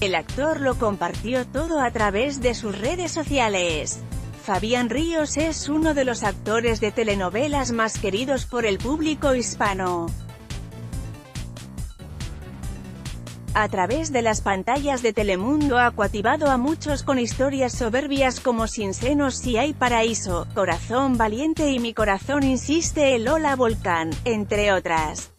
El actor lo compartió todo a través de sus redes sociales. Fabián Ríos es uno de los actores de telenovelas más queridos por el público hispano. A través de las pantallas de Telemundo ha coativado a muchos con historias soberbias como Sin senos si hay paraíso, Corazón valiente y Mi corazón insiste el Lola Volcán, entre otras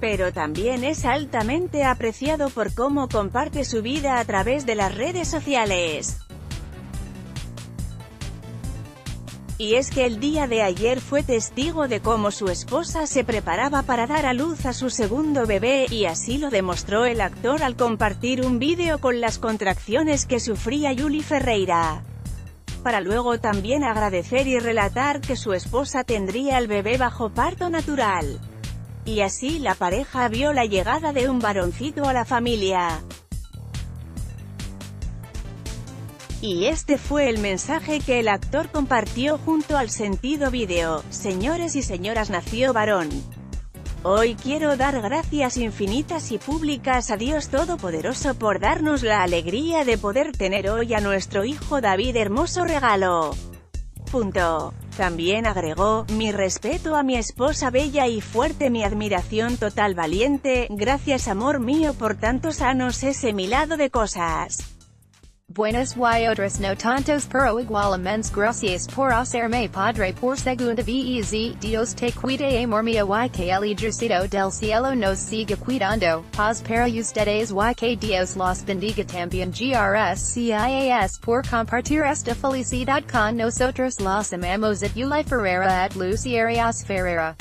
pero también es altamente apreciado por cómo comparte su vida a través de las redes sociales. Y es que el día de ayer fue testigo de cómo su esposa se preparaba para dar a luz a su segundo bebé, y así lo demostró el actor al compartir un vídeo con las contracciones que sufría Yuli Ferreira. Para luego también agradecer y relatar que su esposa tendría el bebé bajo parto natural. Y así la pareja vio la llegada de un varoncito a la familia. Y este fue el mensaje que el actor compartió junto al sentido vídeo, Señores y señoras nació varón. Hoy quiero dar gracias infinitas y públicas a Dios Todopoderoso por darnos la alegría de poder tener hoy a nuestro hijo David hermoso regalo. También agregó, mi respeto a mi esposa bella y fuerte mi admiración total valiente, gracias amor mío por tantos años ese milado de cosas. Buenas y otras no tantos pero igualmente gracias por hacerme padre por segunda vez, Dios te cuide amor mío y que el ejército del cielo nos siga cuidando, paz para ustedes y que Dios los bendiga. También gracias por compartir esta felicidad con nosotros. Los amamos at Yuli Ferreira at Lucy Arias Ferreira.